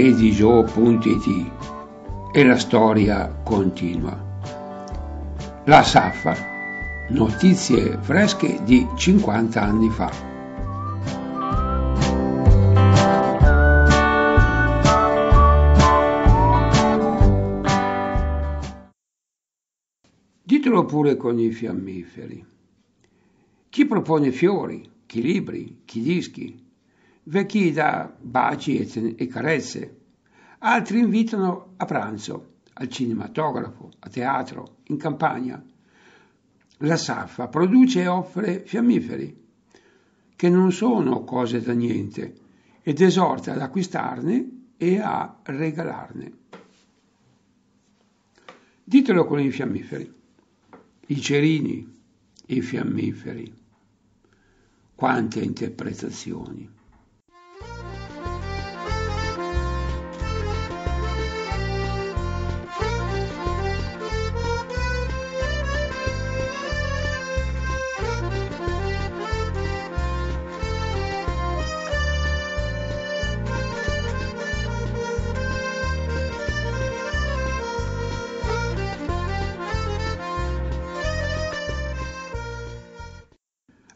redigio.it e la storia continua. La Saffa, notizie fresche di 50 anni fa. Ditelo pure con i fiammiferi. Chi propone fiori, chi libri, chi dischi, v'è chi dà baci e, e carezze, altri invitano a pranzo, al cinematografo, a teatro, in campagna. La Saffa produce e offre fiammiferi, che non sono cose da niente, ed esorta ad acquistarne e a regalarne. Ditelo con i fiammiferi, i cerini, i fiammiferi. Quante interpretazioni.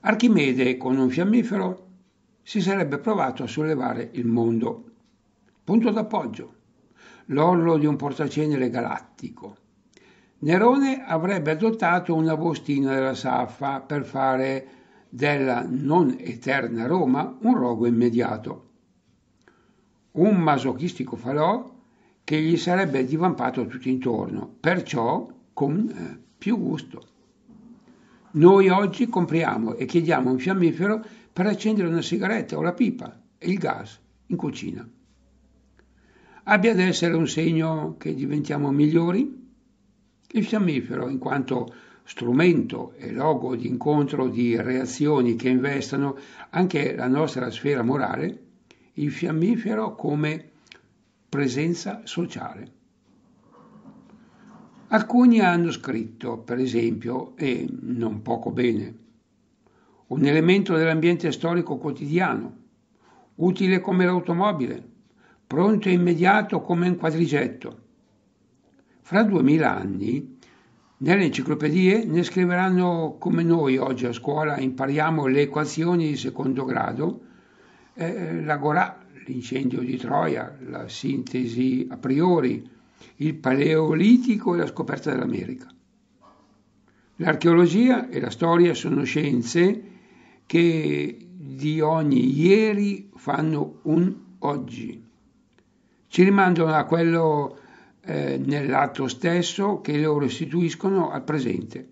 Archimede con un fiammifero si sarebbe provato a sollevare il mondo. Punto d'appoggio, l'orlo di un portacenere galattico. Nerone avrebbe adottato una bustina della Saffa per fare della non eterna Roma un rogo immediato. Un masochistico falò che gli sarebbe divampato tutto intorno, perciò con eh, più gusto. Noi oggi compriamo e chiediamo un fiammifero per accendere una sigaretta o la pipa e il gas in cucina. Abbia ad essere un segno che diventiamo migliori? Il fiammifero, in quanto strumento e logo di incontro di reazioni che investano anche la nostra sfera morale, il fiammifero come presenza sociale. Alcuni hanno scritto, per esempio, e non poco bene, un elemento dell'ambiente storico quotidiano, utile come l'automobile, pronto e immediato come un quadrigetto. Fra duemila anni, nelle enciclopedie ne scriveranno come noi oggi a scuola impariamo le equazioni di secondo grado, eh, l'agorà, l'incendio di Troia, la sintesi a priori, il Paleolitico e la scoperta dell'America. L'archeologia e la storia sono scienze che di ogni ieri fanno un oggi. Ci rimandano a quello eh, nell'atto stesso che loro istituiscono al presente.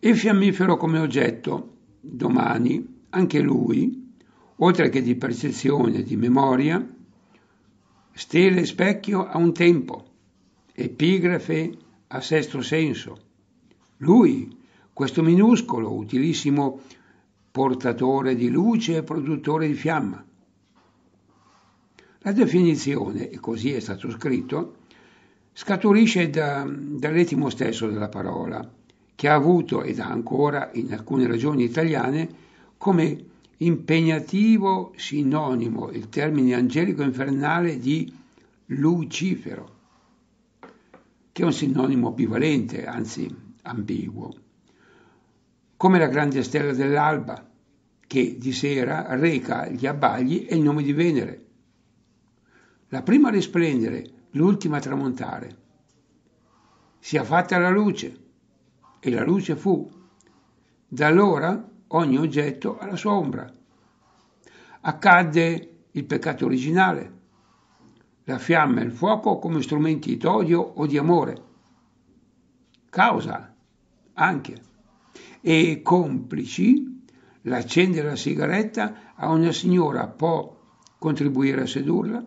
Il fiammifero come oggetto, domani, anche lui, oltre che di percezione e di memoria, Stele specchio a un tempo, epigrafe a sesto senso. Lui, questo minuscolo, utilissimo portatore di luce e produttore di fiamma. La definizione, e così è stato scritto, scaturisce da, dall'etimo stesso della parola, che ha avuto ed ha ancora in alcune regioni italiane come impegnativo sinonimo, il termine angelico infernale di Lucifero, che è un sinonimo bivalente, anzi ambiguo, come la grande stella dell'alba, che di sera reca gli abbagli e il nome di Venere. La prima a risplendere, l'ultima a tramontare. Sia fatta la luce, e la luce fu. Da allora ogni oggetto ha la sua ombra. Accadde il peccato originale, la fiamma e il fuoco come strumenti d'odio o di amore. Causa anche. E complici, l'accendere la sigaretta a una signora può contribuire a sedurla?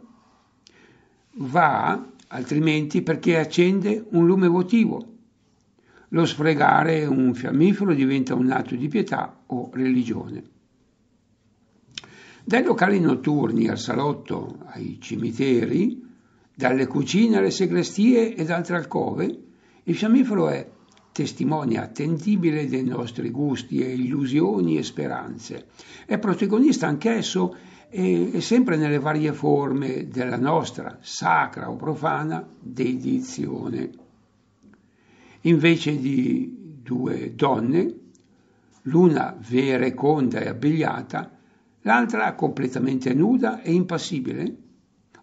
Va altrimenti perché accende un lume votivo lo sfregare un fiammifero diventa un atto di pietà o religione. Dai locali notturni al salotto ai cimiteri, dalle cucine alle segrestie ed altre alcove, il fiammifero è testimone attendibile dei nostri gusti e illusioni e speranze. È protagonista anch'esso e, e sempre nelle varie forme della nostra sacra o profana dedizione. Invece di due donne, l'una vereconda e abbigliata, l'altra completamente nuda e impassibile,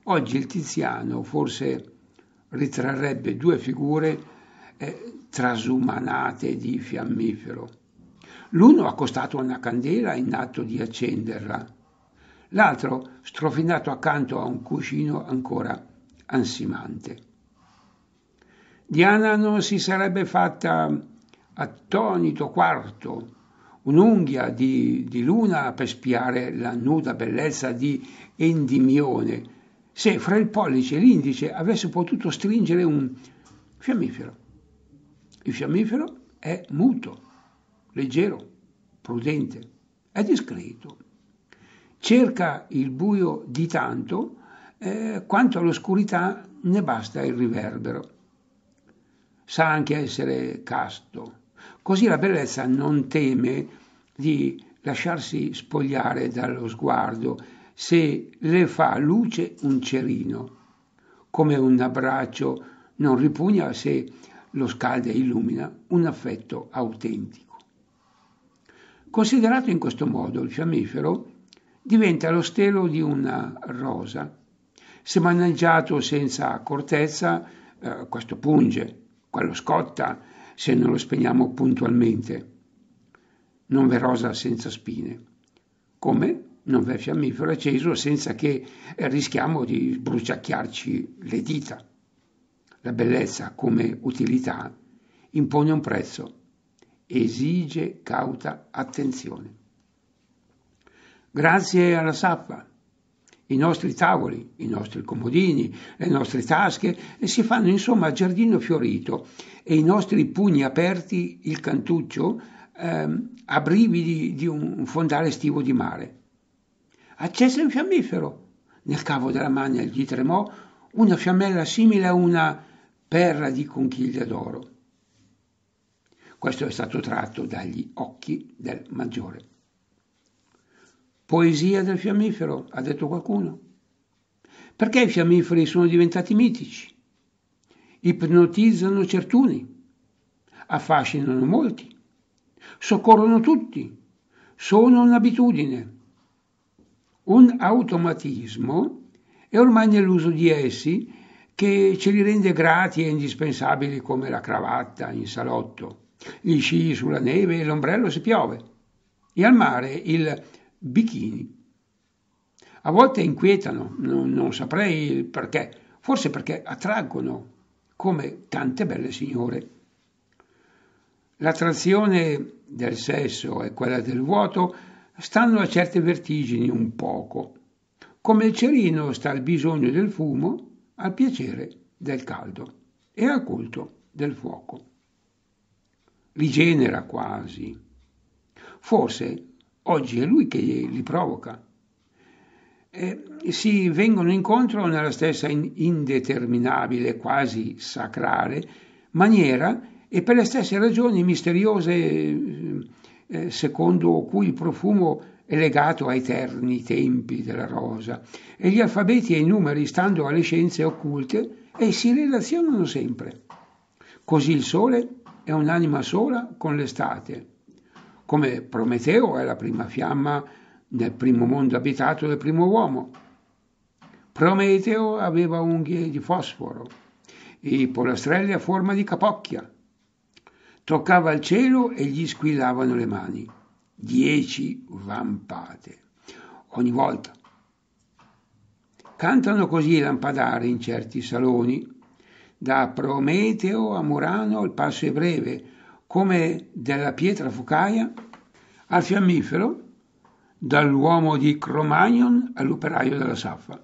oggi il Tiziano forse ritrarrebbe due figure eh, trasumanate di fiammifero. L'uno accostato a una candela in atto di accenderla, l'altro strofinato accanto a un cuscino ancora ansimante. Diana non si sarebbe fatta attonito quarto, un'unghia di, di luna per spiare la nuda bellezza di Endimione, se fra il pollice e l'indice avesse potuto stringere un fiammifero. Il fiammifero è muto, leggero, prudente, è discreto. Cerca il buio di tanto eh, quanto all'oscurità ne basta il riverbero. Sa anche essere casto. Così la bellezza non teme di lasciarsi spogliare dallo sguardo se le fa luce un cerino, come un abbraccio non ripugna se lo scalda e illumina un affetto autentico. Considerato in questo modo, il fiammifero diventa lo stelo di una rosa. Se maneggiato senza accortezza, eh, questo punge, quello scotta se non lo spegniamo puntualmente. Non v'è rosa senza spine. Come non v'è fiammifero acceso senza che rischiamo di bruciacchiarci le dita. La bellezza come utilità impone un prezzo, esige cauta attenzione. Grazie alla sappa, i nostri tavoli, i nostri comodini, le nostre tasche si fanno insomma giardino fiorito e i nostri pugni aperti il cantuccio ehm, a brividi di un fondale estivo di mare accese un fiammifero. Nel cavo della magna gli tremò una fiammella simile a una perla di conchiglia d'oro. Questo è stato tratto dagli occhi del maggiore. Poesia del fiammifero, ha detto qualcuno. Perché i fiammiferi sono diventati mitici? Ipnotizzano certuni, affascinano molti, soccorrono tutti, sono un'abitudine un automatismo è ormai nell'uso di essi che ce li rende grati e indispensabili come la cravatta in salotto, gli sci sulla neve e l'ombrello se piove, e al mare il bikini. A volte inquietano, non, non saprei perché, forse perché attraggono come tante belle signore. L'attrazione del sesso e quella del vuoto stanno a certe vertigini un poco, come il cerino sta al bisogno del fumo, al piacere del caldo e al culto del fuoco. Li genera quasi. Forse oggi è lui che li provoca. E si vengono incontro nella stessa indeterminabile, quasi sacrale, maniera e per le stesse ragioni misteriose eh, secondo cui il profumo è legato ai eterni tempi della rosa e gli alfabeti e i numeri, stando alle scienze occulte, essi relazionano sempre. Così il sole è un'anima sola con l'estate, come Prometeo è la prima fiamma nel primo mondo abitato del primo uomo. Prometeo aveva unghie di fosforo, i polastrelli a forma di capocchia, Toccava il cielo e gli squillavano le mani. Dieci vampate. Ogni volta. Cantano così i lampadari in certi saloni. Da Prometeo a Murano il passo è breve, come dalla pietra focaia al fiammifero, dall'uomo di Cromagnon all'operaio della Saffa.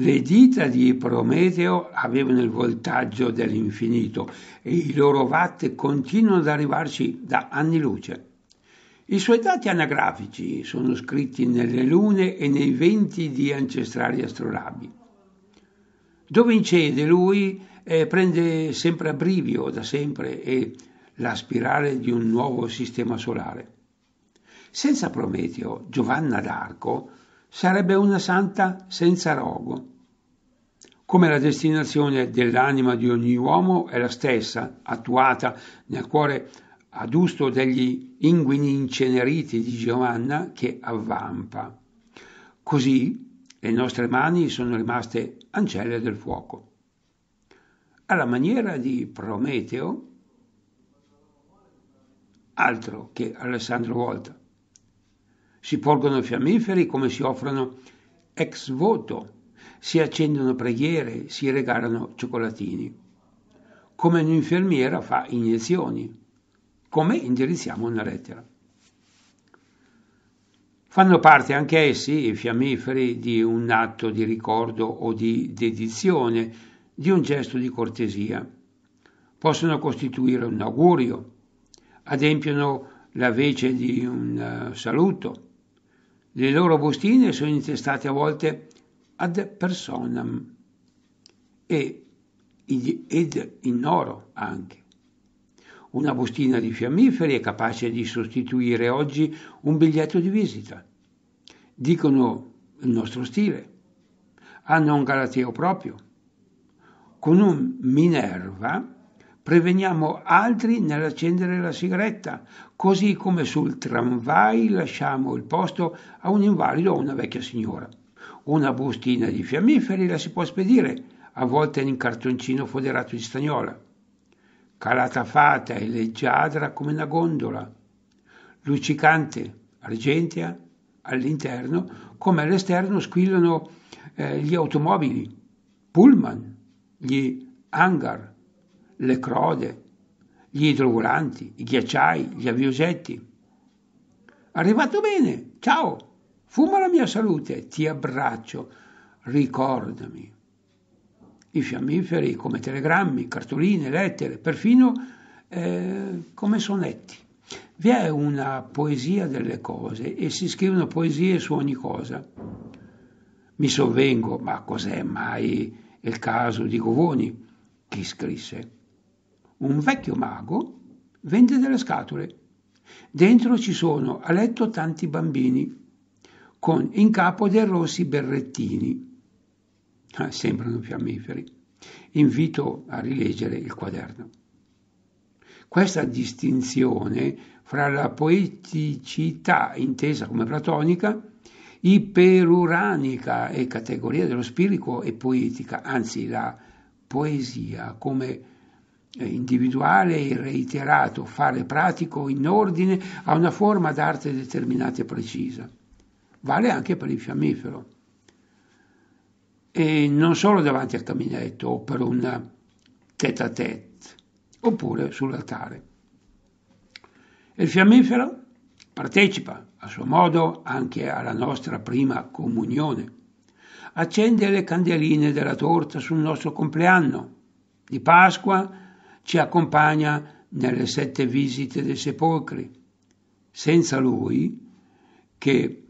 Le dita di Prometeo avevano il voltaggio dell'infinito e i loro watt continuano ad arrivarci da anni luce. I suoi dati anagrafici sono scritti nelle lune e nei venti di ancestrali astrolabi. Dove incede lui eh, prende sempre abbrivio da sempre e la spirale di un nuovo sistema solare. Senza Prometeo, Giovanna d'Arco sarebbe una santa senza rogo. Come la destinazione dell'anima di ogni uomo è la stessa, attuata nel cuore adusto degli inguini inceneriti di Giovanna che avvampa. Così le nostre mani sono rimaste ancelle del fuoco. Alla maniera di Prometeo, altro che Alessandro Volta. Si porgono fiammiferi come si offrono ex voto, si accendono preghiere, si regalano cioccolatini. Come un'infermiera fa iniezioni, come indirizziamo una lettera. Fanno parte anche essi, i fiammiferi, di un atto di ricordo o di dedizione, di un gesto di cortesia. Possono costituire un augurio, adempiono la vece di un uh, saluto. Le loro bustine sono intestate a volte ad personam e ed in oro anche. Una bustina di fiammiferi è capace di sostituire oggi un biglietto di visita. Dicono il nostro stile. Hanno un galateo proprio. Con un Minerva preveniamo altri nell'accendere la sigaretta, così come sul tramvai lasciamo il posto a un invalido o una vecchia signora. Una bustina di fiammiferi la si può spedire, a volte in cartoncino foderato di stagnola. Calatafata e leggiadra come una gondola, luccicante, argentea, all'interno, come all'esterno squillano eh, gli automobili, pullman, gli hangar, le crode, gli idrovolanti, i ghiacciai, gli aviosetti. Arrivato bene, ciao, fuma la mia salute, ti abbraccio, ricordami i fiammiferi come telegrammi, cartoline, lettere, perfino eh, come sonetti. Vi è una poesia delle cose e si scrivono poesie su ogni cosa. Mi sovvengo, ma cos'è mai il caso di Govoni? Chi scrisse? Un vecchio mago vende delle scatole. Dentro ci sono a letto tanti bambini, con in capo dei rossi berrettini Ah, sembrano fiammiferi. Invito a rileggere il quaderno. Questa distinzione fra la poeticità intesa come platonica, iperuranica e categoria dello spirito e poetica, anzi la poesia come eh, individuale e reiterato, fare pratico in ordine a una forma d'arte determinata e precisa. Vale anche per il fiammifero e non solo davanti al caminetto o per un tête à tête, oppure sull'altare. Il fiammifero partecipa a suo modo anche alla nostra prima comunione. Accende le candeline della torta sul nostro compleanno. Di Pasqua ci accompagna nelle sette visite dei sepolcri. Senza lui, che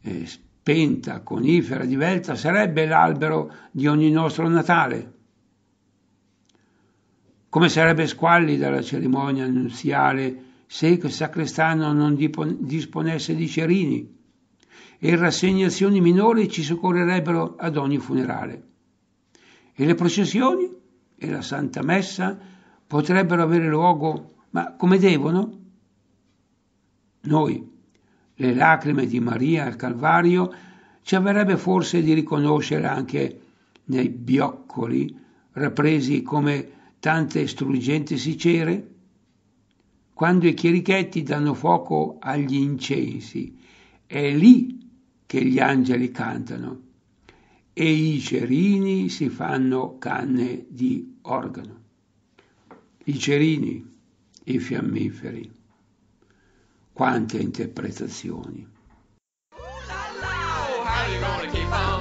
eh, spenta, conifera, divelta, sarebbe l'albero di ogni nostro Natale. Come sarebbe squallida la cerimonia annunziale se il sacrestano non disponesse di cerini e rassegnazioni minori ci soccorrerebbero ad ogni funerale. E le processioni e la Santa Messa potrebbero avere luogo, ma come devono? Noi, le lacrime di Maria al Calvario, ci avverrebbe forse di riconoscere anche nei bioccoli rappresi come tante struggenti sicere? Quando i chierichetti danno fuoco agli incensi, è lì che gli angeli cantano e i cerini si fanno canne di organo. I cerini, i fiammiferi quante interpretazioni. Ooh, la, la,